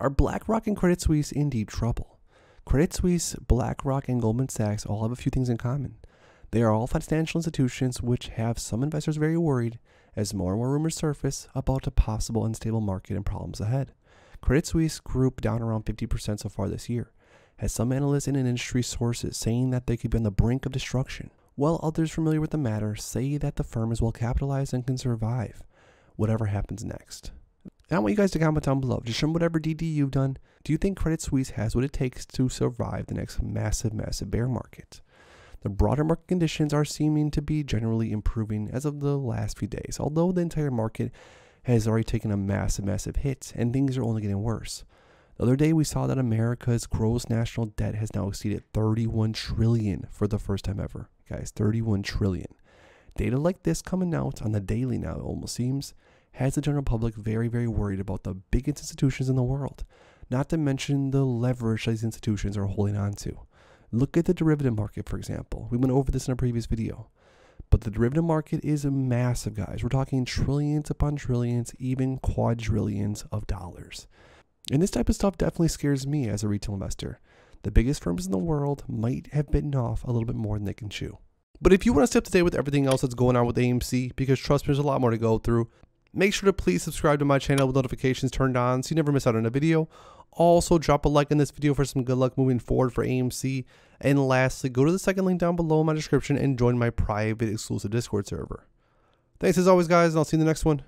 Are BlackRock and Credit Suisse in deep trouble? Credit Suisse, BlackRock, and Goldman Sachs all have a few things in common. They are all financial institutions which have some investors very worried as more and more rumors surface about a possible unstable market and problems ahead. Credit Suisse group down around 50% so far this year, has some analysts and industry sources saying that they could be on the brink of destruction, while others familiar with the matter say that the firm is well capitalized and can survive whatever happens next. And I want you guys to comment down below. Just me whatever DD you've done. Do you think Credit Suisse has what it takes to survive the next massive, massive bear market? The broader market conditions are seeming to be generally improving as of the last few days, although the entire market has already taken a massive, massive hit and things are only getting worse. The other day we saw that America's gross national debt has now exceeded 31 trillion for the first time ever. Guys, 31 trillion. Data like this coming out on the daily now, it almost seems, has the general public very, very worried about the biggest institutions in the world, not to mention the leverage these institutions are holding on to. Look at the derivative market, for example. We went over this in a previous video. But the derivative market is massive, guys. We're talking trillions upon trillions, even quadrillions of dollars. And this type of stuff definitely scares me as a retail investor. The biggest firms in the world might have bitten off a little bit more than they can chew. But if you want to stay up to date with everything else that's going on with AMC, because trust me, there's a lot more to go through, make sure to please subscribe to my channel with notifications turned on so you never miss out on a video. Also, drop a like in this video for some good luck moving forward for AMC. And lastly, go to the second link down below in my description and join my private exclusive Discord server. Thanks as always, guys, and I'll see you in the next one.